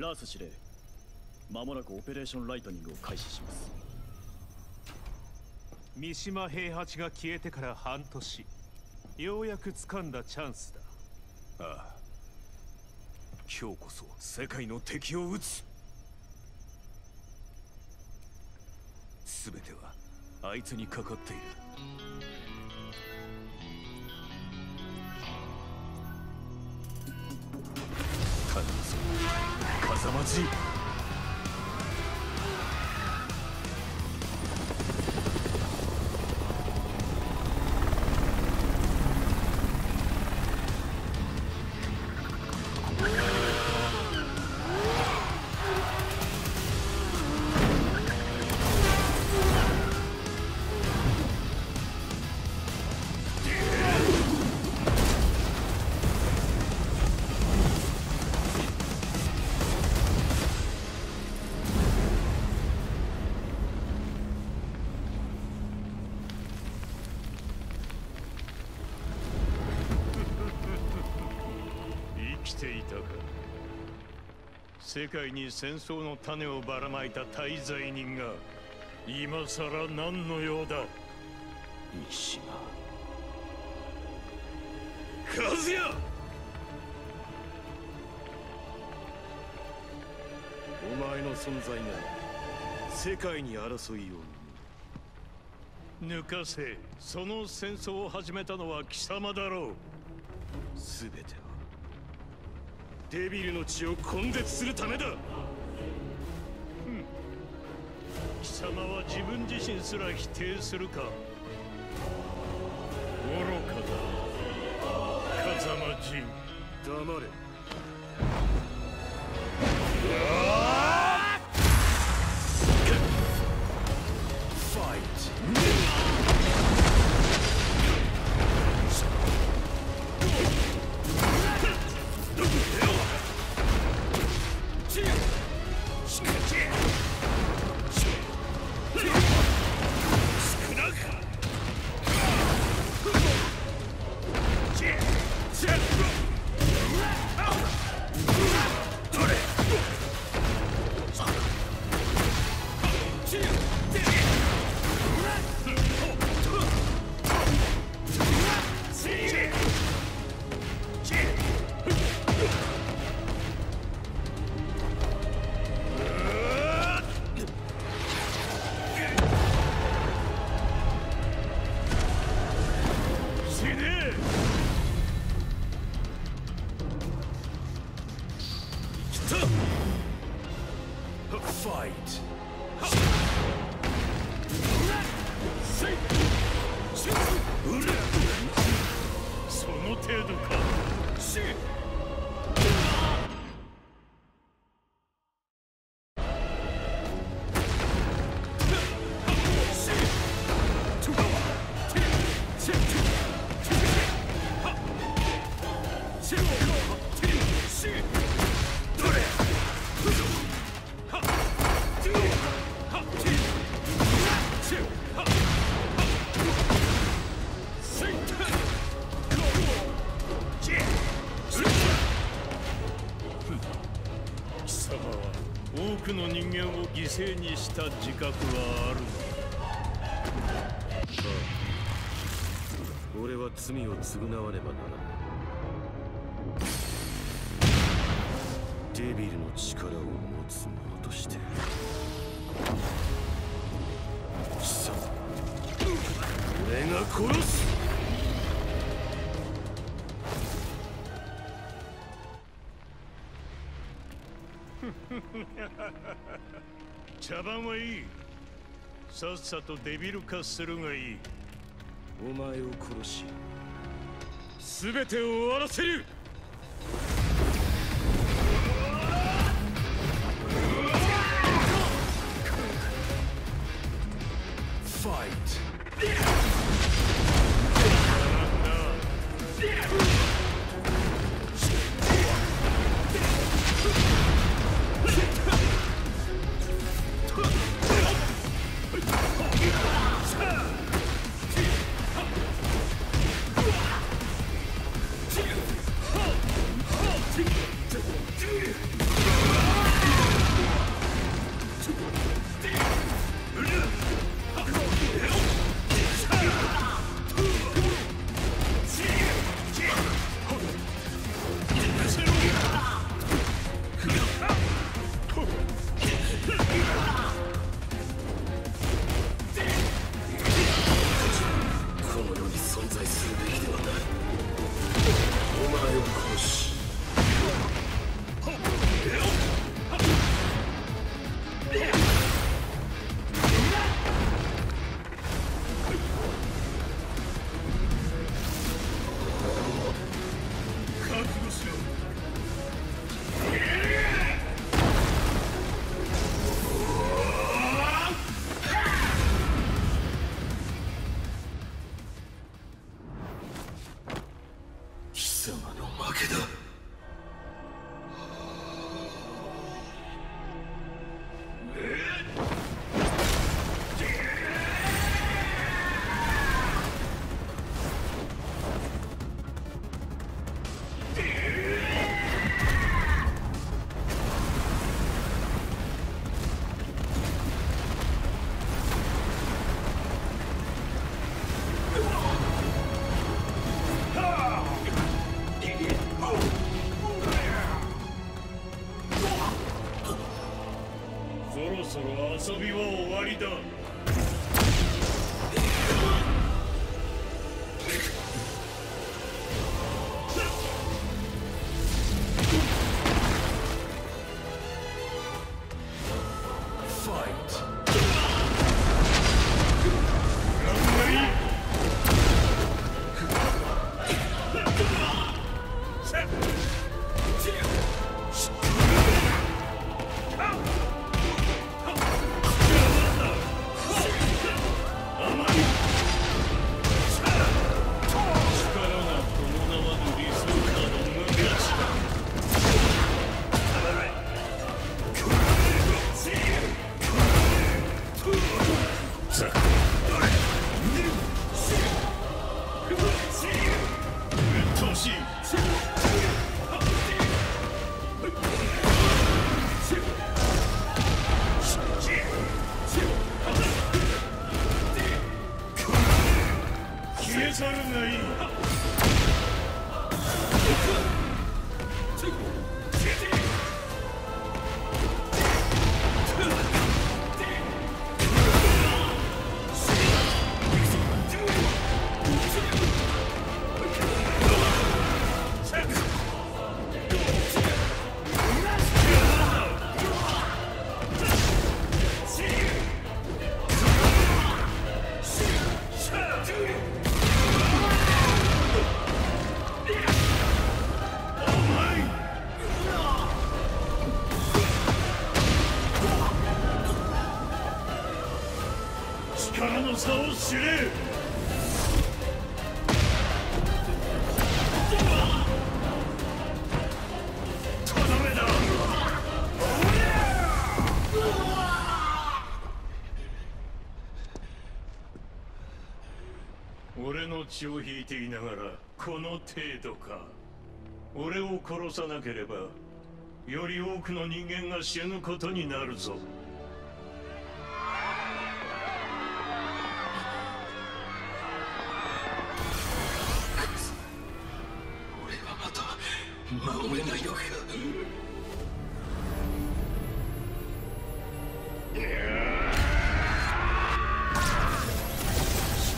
ラース司令間もなく Operation Lightning を開始します。三島平八が消えてから半年。ようやく掴んだチャンスだ。ああ。今日こそ世界の敵を討つ。全てはあいつにかかっているまじい。じていたか。世界に戦争の種をばらまいた大罪人が今さら何の用だ？三島和也！お前の存在が世界に争いを抜かせその戦争を始めたのは貴様だろう。全てはデビルの血を根絶するためだ。貴様は自分自身すら否定するか。愚かだ。風間陣黙れ。間を犠牲にした自覚はあるああ俺は罪を償わねばならないデビルの力を持つ者として。貴様。俺が殺す茶番はいい。さっさとデビル化するがいい。お前を殺し。全てを終わらせる力の差を知れ。俺の血を引いていながらこの程度か。俺を殺さなければより多くの人間が死ぬことになるぞ。守れないのか。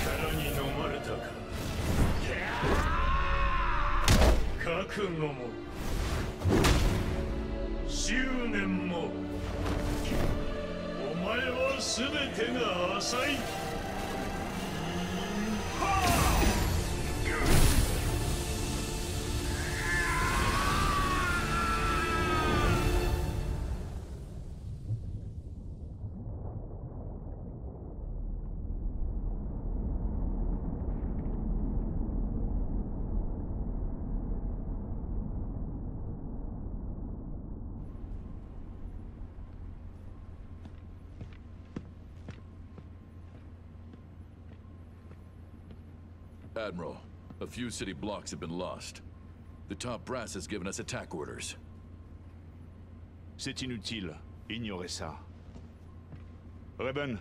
力に飲まれたか。覚悟も。執念も。お前は全てが浅い「Admiral, a few city blocks have been lost. The top brass has given us attack orders. C'est inutile. Ignorez ça. Reben,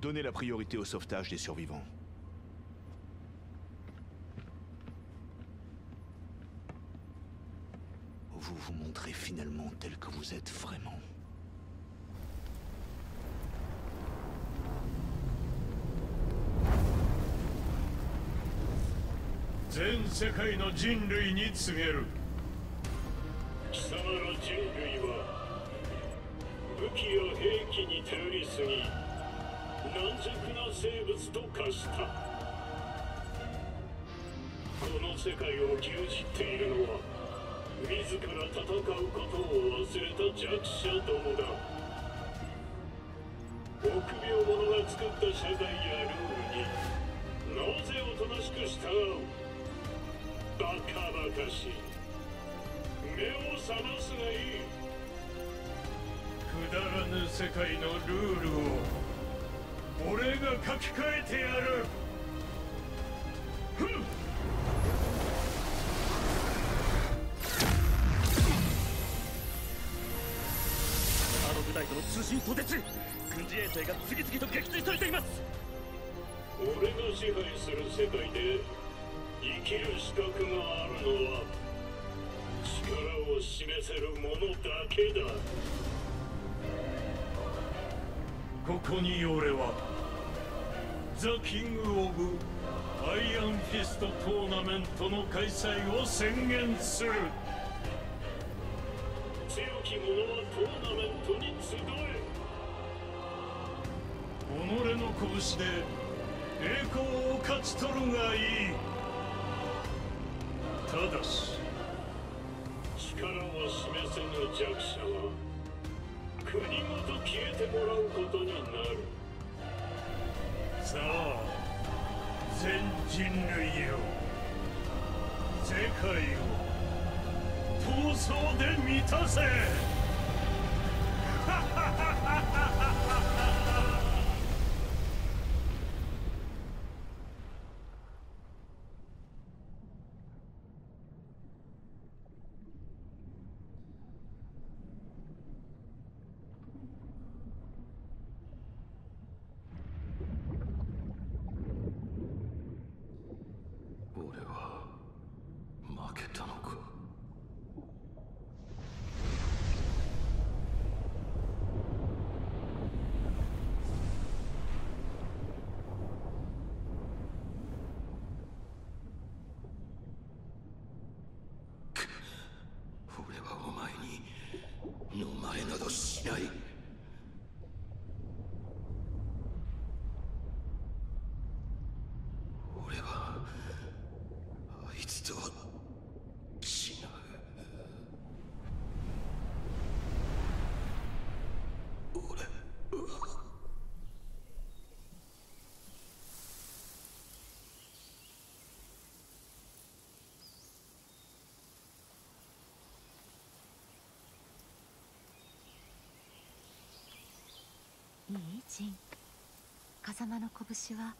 donnez la priorité au sauvetage des survivants. Vous vous montrez finalement tel que vous êtes vraiment. 全世界の人類に告げる。貴様ら人類は武器や兵器に頼りすぎ軟弱な生物と化した。この世界を牛耳っているのは自ら戦うことを忘れた弱者どもだ。臆病者が作った社会やルールになぜおとなしく従う？バカバカしい目を覚ますがいい。くだらぬ世界のルールを俺が書き換えてやる。ふん。あの部隊との通信途絶。軍事衛星が次々と撃墜されています。俺が支配する世界で生きる資格があるのは力を示せる者だけだ。ここに俺は The King of Iron Fist Tournament の開催を宣言する。強き者はトーナメントに集え。己の拳で栄光を勝ち取るがいい。ただし力を示せぬ弱者は国ごと消えてもらうことになる。さあ全人類よ世界を闘争で満たせ俺は負けたのか俺はお前にのまれなどしない俺はあいつとは違う俺はいいジン風間の拳は